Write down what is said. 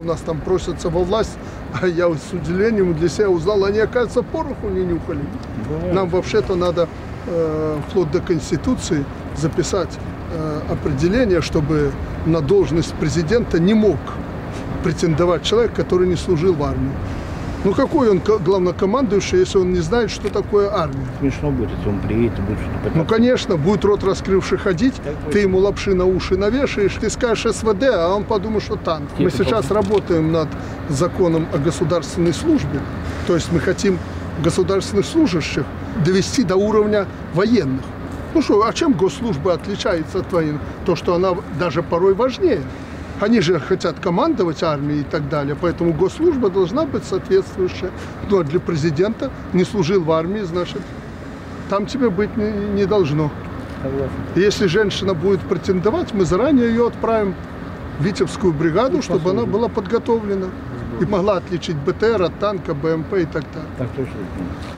У нас там просятся во власть, а я с удивлением для себя узнал, они, оказывается, пороху не нюхали. Нам вообще-то надо э, вплоть до Конституции записать э, определение, чтобы на должность президента не мог претендовать человек, который не служил в армии. Ну какой он ко- главнокомандующий, если он не знает, что такое армия? Смешно будет, если он приедет и будет что-то Ну, конечно, будет рот раскрывший ходить, Так ты ему лапши на уши навешаешь, ты скажешь СВД, а он подумает, что танк. Мы Типа сейчас работаем над законом о государственной службе, то есть мы хотим государственных служащих довести до уровня военных. Ну что, а чем госслужба отличается от военных? То, что она даже порой важнее. Они же хотят командовать армией и так далее, поэтому госслужба должна быть соответствующая. Ну, а для президента не служил в армии, значит, там тебе быть не, не должно. Если женщина будет претендовать, мы заранее ее отправим в Витебскую бригаду, чтобы она была подготовлена и могла отличить БТР от танка, БМП и так далее. Так точно.